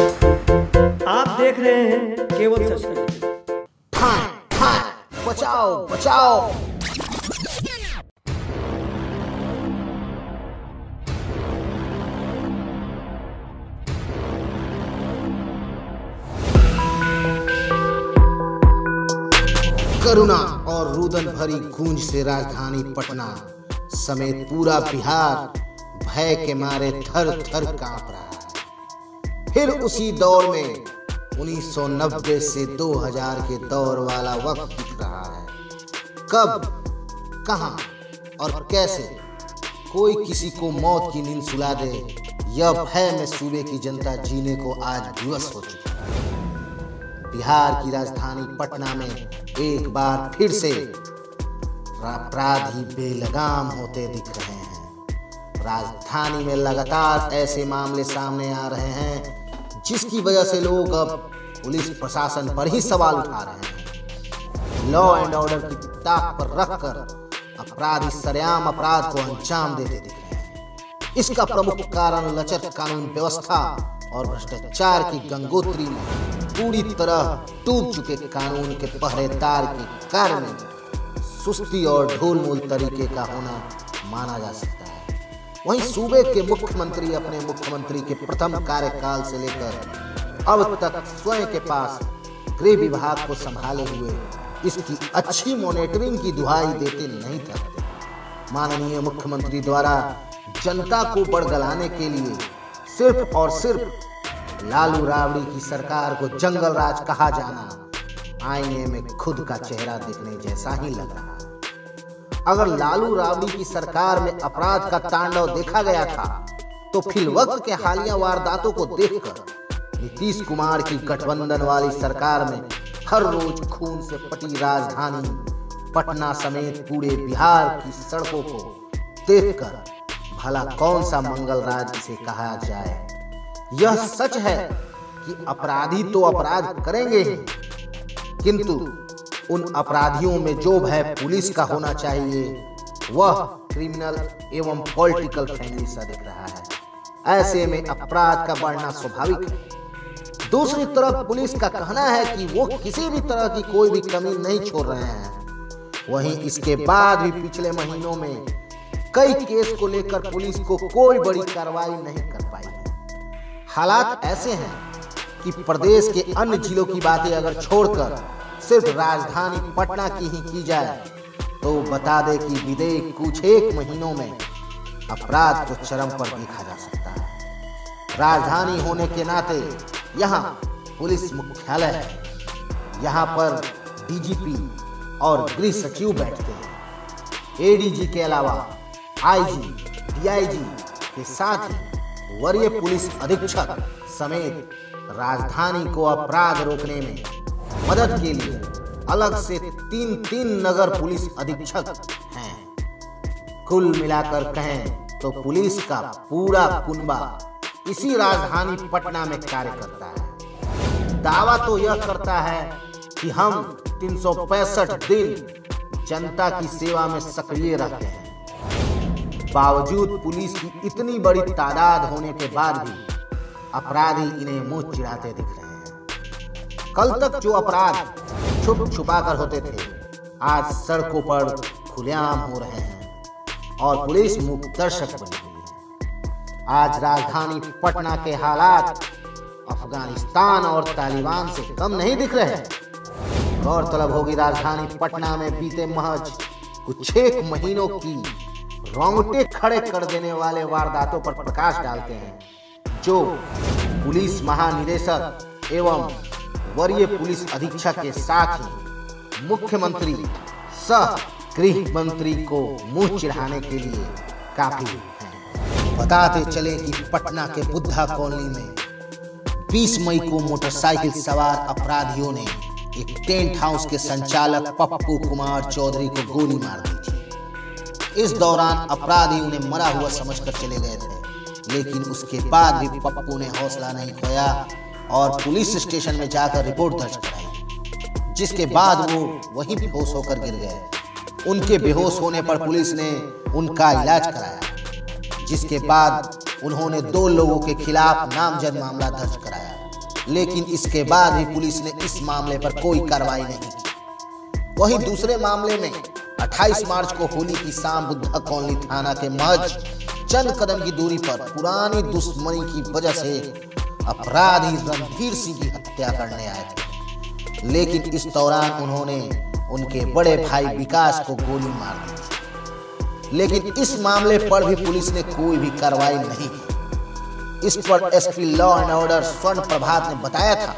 आप देख रहे हैं केवल बचाओ बचाओ। करुणा और रुदन भरी गूंज से राजधानी पटना समेत पूरा बिहार भय के मारे थर थर काँप रहा है। फिर उसी दौर में 1990 से 2000 के दौर वाला वक्त दिख रहा है। कब, कहा और कैसे कोई किसी को मौत की नींद सुला दे, यह भय में सूबे की जनता जीने को आज विवश हो चुकी है। बिहार की राजधानी पटना में एक बार फिर से अपराधी बेलगाम होते दिख रहे हैं। राजधानी में लगातार ऐसे मामले सामने आ रहे हैं, जिसकी वजह से लोग अब पुलिस प्रशासन पर ही सवाल उठा रहे हैं। लॉ एंड ऑर्डर की ताक पर रखकर अपराधी सरेआम अपराध को अंजाम देते दिख रहे हैं। इसका प्रमुख कारण लचर कानून व्यवस्था और भ्रष्टाचार की गंगोत्री में पूरी तरह टूट चुके कानून के पहरेदार के कारण सुस्ती और ढोल मूल तरीके का होना माना जा सकता वहीं सूबे के मुख्यमंत्री अपने मुख्यमंत्री के प्रथम कार्यकाल से लेकर अब तक स्वयं के पास गृह विभाग को संभाले हुए इसकी अच्छी मॉनिटरिंग की दुहाई देते नहीं थकते माननीय मुख्यमंत्री द्वारा जनता को बड़गलाने के लिए सिर्फ़ और सिर्फ़ लालू रावड़ी की सरकार को जंगल राज कहा जाना आईने में खुद का चेहरा दिखने जैसा ही लग। अगर लालू राबड़ी की सरकार में अपराध का तांडव देखा गया था तो फिर वक्त के हालिया वारदातों को देखकर नीतीश कुमार की गठबंधन वाली सरकार में हर रोज खून से पटी राजधानी, पटना समेत पूरे बिहार की सड़कों को देखकर भला कौन सा मंगल राज इसे कहा जाए। यह सच है कि अपराधी तो अपराध करेंगे ही, किंतु उन अपराधियों में जो भय पुलिस का होना चाहिए, वह क्रिमिनल एवं पॉलिटिकल फैमिली सा दिख रहा है। ऐसे में अपराध का बढ़ना स्वाभाविक है। दूसरी तरफ़ पुलिस का कहना है कि वो किसी भी तरह की कोई भी कमी नहीं छोड़ रहे हैं। वहीं इसके बाद भी पिछले महीनों में कई केस को लेकर पुलिस को कोई बड़ी कार्रवाई नहीं कर पाई हालात ऐसे हैं कि प्रदेश के अन्य जिलों की बातें अगर छोड़कर सिर्फ़ राजधानी पटना की ही की जाए तो बता दे कि विदेश कुछ एक महीनों में अपराध को चरम पर देखा जा सकता है। राजधानी होने के नाते यहाँ पुलिस मुख्यालय है। यहाँ पर डीजीपी और गृह सचिव बैठते हैं। एडीजी के अलावा आईजी, डीआईजी के साथ ही वरीय पुलिस अधीक्षक समेत राजधानी को अपराध रोकने में मदद के लिए अलग से तीन तीन नगर पुलिस अधीक्षक हैं। कुल मिलाकर कहें तो पुलिस का पूरा कुनबा इसी राजधानी पटना में कार्य करता है। दावा तो यह करता है कि हम तीन सौ पैंसठ दिन जनता की सेवा में सक्रिय रहते हैं। बावजूद पुलिस की इतनी बड़ी तादाद होने के बाद भी अपराधी इन्हें मुँह चिढ़ाते दिख रहे हैं। कल तक जो अपराध छुप छुपा कर होते थे, आज सड़कों पर खुलेआम हो रहे हैं और पुलिस मुख दर्शक बनी हुई है। आज राजधानी पटना के हालात अफ़गानिस्तान और तालिबान से कम नहीं दिख रहे गौरतलब होगी राजधानी पटना में बीते महज कुछ एक महीनों की रोंगटे खड़े कर देने वाले वारदातों पर प्रकाश डालते हैं, जो पुलिस महानिदेशक एवं वरीय पुलिस अधीक्षक के साथ ही मुख्यमंत्री सह गृह मंत्री को मुँह चिढ़ाने के लिए काफ़ी है। बताते चले कि पटना के बुद्धा कॉलोनी में 20 मई को मोटरसाइकिल सवार अपराधियों ने एक टेंट हाउस के संचालक पप्पू कुमार चौधरी को गोली मार दी थी। इस दौरान अपराधी उन्हें मरा हुआ समझकर चले गए थे, लेकिन उसके बाद भी पप्पू ने हौसला नहीं खोया और पुलिस स्टेशन में जाकर रिपोर्ट दर्ज कराई, जिसके बाद वो वहीं बेहोश होकर गिर गए। उनके बेहोश होने पर पुलिस ने उनका इलाज कराया, जिसके बाद उन्होंने दो लोगों के खिलाफ नामजद मामला दर्ज कराया। लेकिन इसके बाद भी पुलिस ने इस मामले पर कोई कार्रवाई नहीं की। वहीं दूसरे मामले में 28 मार्च को होली की शाम बुद्धा कॉलोनी थाना के महज चंद कदम की दूरी पर पुरानी दुश्मनी की वजह से अपराधी रणधीर सिंह की हत्या करने आए थे। लेकिन इस दौरान उन्होंने उनके बड़े भाई विकास को गोली मार दी। लेकिन इस मामले पर भी पुलिस ने कोई भी कार्रवाई नहीं की। इस पर एसपी लॉ एंड ऑर्डर स्वर्ण प्रभात ने बताया था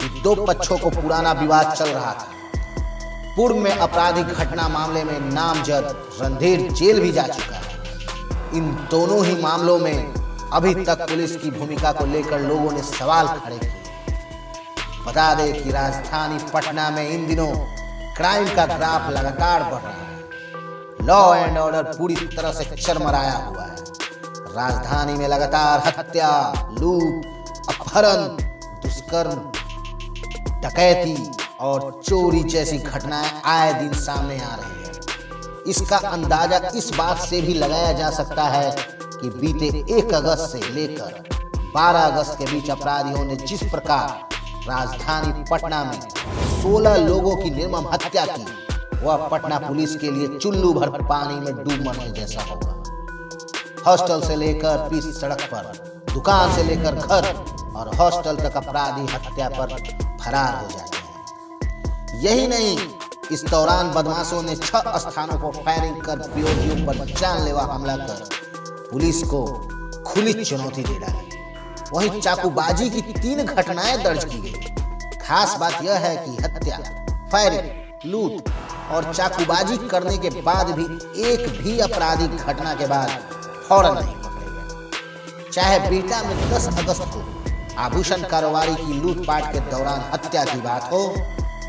कि दो पक्षों को पुराना विवाद चल रहा था। पूर्व में आपराधिक घटना मामले में नामजद रणधीर जेल भी जा चुका है। इन दोनों ही मामलों में अभी तक पुलिस की भूमिका को लेकर लोगों ने सवाल खड़े किए। बता दें कि राजधानी पटना में इन दिनों क्राइम का ग्राफ लगातार बढ़ रहा है। लॉ एंड ऑर्डर पूरी तरह से चरमराया हुआ है। राजधानी में लगातार हत्या, लूट, अपहरण, दुष्कर्म, डकैती और चोरी जैसी घटनाएँ आए दिन सामने आ रही है। इसका अंदाज़ा इस बात से भी लगाया जा सकता है कि बीते एक अगस्त से लेकर 12 अगस्त के बीच अपराधियों ने जिस प्रकार राजधानी पटना में 16 लोगों की निर्मम हत्या की, वह पटना पुलिस के लिए चुल्लू भर पानी में डूब मरने जैसा होगा। हॉस्टल से लेकर पीस सड़क पर, दुकान से लेकर घर और हॉस्टल तक अपराधी हत्या पर फरार हो जाते हैं। यही नहीं, इस दौरान बदमाशों ने छह स्थानों पर फायरिंग कर विरोधियों पर जानलेवा हमला कर पुलिस को खुली चुनौती दे डाली। वहीं चाकूबाजी की तीन घटनाएँ दर्ज की गई। खास बात यह है कि हत्या, फायरिंग, लूट और चाकूबाजी करने के बाद भी एक भी आपराधिक घटना के बाद फ़ौरन नहीं पकड़े गए। चाहे बीटा में 10 अगस्त को आभूषण कारोबारी की लूटपाट के दौरान हत्या की बात हो,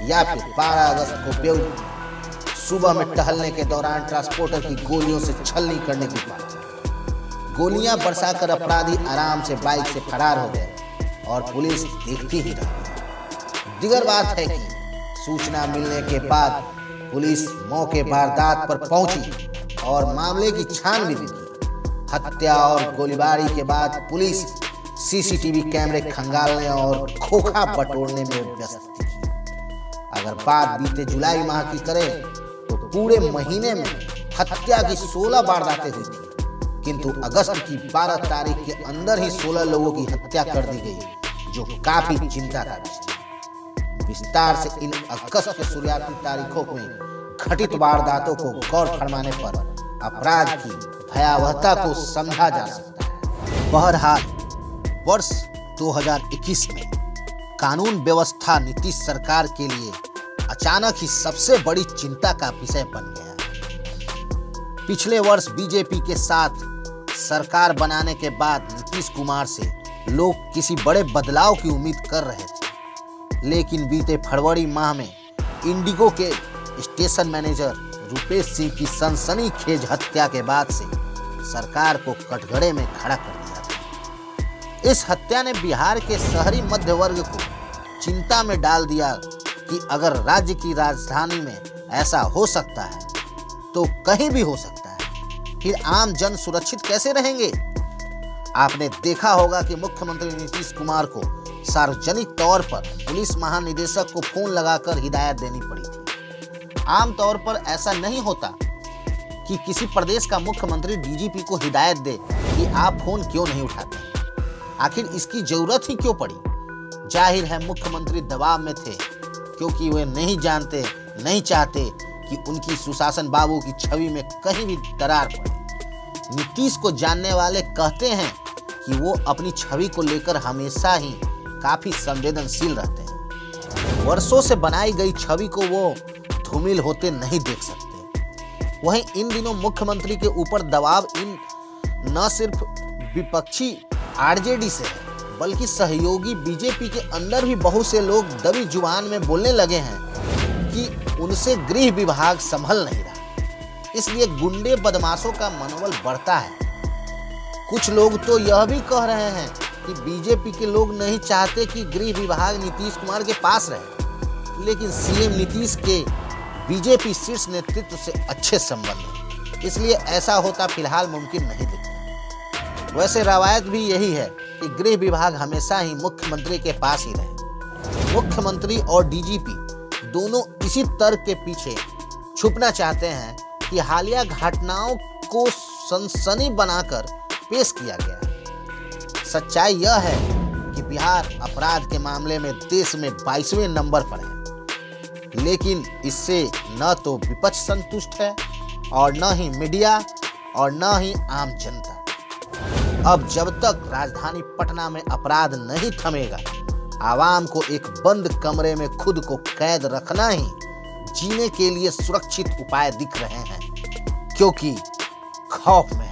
या फिर 12 अगस्त को बेउ सुबह में टहलने के दौरान ट्रांसपोर्टर की गोलियों से छलनी करने की बात गोलियाँ बरसाकर अपराधी आराम से बाइक से फरार हो गए और पुलिस देखती ही रही। दिगर बात है कि सूचना मिलने के बाद पुलिस मौके वारदात पर पहुँची और मामले की छानबीन की। हत्या और गोलीबारी के बाद पुलिस सीसीटीवी कैमरे खंगालने और खोखा बटोरने में व्यस्त थी। अगर बात बीते जुलाई माह की करें तो पूरे महीने में हत्या की 16 वारदातें हुई थी। किंतु अगस्त की 12 तारीख के अंदर ही 16 लोगों की हत्या कर दी गई, जो काफ़ी चिंता का विषय विस्तार से इन अगस्त के शुरुआती तारीखों में घटित वारदातों को गौर फरमाने पर अपराध की भयावहता को समझा जा सकता है। बहरहाल, वर्ष 2021 में कानून व्यवस्था नीतीश सरकार के लिए अचानक ही सबसे बड़ी चिंता का विषय बन गया। पिछले वर्ष बीजेपी के साथ सरकार बनाने के बाद नीतीश कुमार से लोग किसी बड़े बदलाव की उम्मीद कर रहे थे। लेकिन बीते फरवरी माह में इंडिगो के स्टेशन मैनेजर रुपेश सिंह की सनसनीखेज हत्या के बाद से सरकार को कटघरे में खड़ा कर दिया था इस हत्या ने बिहार के शहरी मध्य वर्ग को चिंता में डाल दिया कि अगर राज्य की राजधानी में ऐसा हो सकता है तो कहीं भी हो सकता फिर आम जन सुरक्षित कैसे रहेंगे? आपने देखा होगा कि मुख्यमंत्री नीतीश कुमार को सार्वजनिक तौर पर पुलिस महानिदेशक को फ़ोन लगाकर हिदायत देनी पड़ी थी। आमतौर पर ऐसा नहीं होता कि किसी प्रदेश का मुख्यमंत्री डीजीपी को हिदायत दे कि आप फ़ोन क्यों नहीं उठाते। आखिर इसकी ज़रूरत ही क्यों पड़ी? ज़ाहिर है मुख्यमंत्री दबाव में थे, क्योंकि वे नहीं जानते, नहीं चाहते कि उनकी सुशासन बाबू की छवि में कहीं भी दरार पड़े। नीतीश को जानने वाले कहते हैं कि वो अपनी छवि को लेकर हमेशा ही काफ़ी संवेदनशील रहते हैं। वर्षों से बनाई गई छवि को वो धूमिल होते नहीं देख सकते। वहीं इन दिनों मुख्यमंत्री के ऊपर दबाव इन न सिर्फ़ विपक्षी आरजेडी से है, बल्कि सहयोगी बीजेपी के अंदर भी बहुत से लोग दबी ज़ुबान में बोलने लगे हैं कि उनसे गृह विभाग संभल नहीं रहा। इसलिए गुंडे बदमाशों का मनोबल बढ़ता है। कुछ लोग तो यह भी कह रहे हैं कि बीजेपी के लोग नहीं चाहते कि गृह विभाग नीतीश कुमार के पास रहे। लेकिन सीएम नीतीश के बीजेपी शीर्ष नेतृत्व से अच्छे संबंध इसलिए ऐसा होता फ़िलहाल मुमकिन नहीं दिखता। वैसे रवायत भी यही है कि गृह विभाग हमेशा ही मुख्यमंत्री के पास ही रहे। मुख्यमंत्री और डीजीपी दोनों इसी तर्क के पीछे छुपना चाहते हैं कि हालिया घटनाओं को सनसनी बनाकर पेश किया गया सच्चाई यह है कि बिहार अपराध के मामले में देश में बाईसवें नंबर पर है। लेकिन इससे न तो विपक्ष संतुष्ट है और न ही मीडिया और न ही आम जनता। अब जब तक राजधानी पटना में अपराध नहीं थमेगा आवाम को एक बंद कमरे में खुद को कैद रखना ही जीने के लिए सुरक्षित उपाय दिख रहे हैं, क्योंकि खौफ में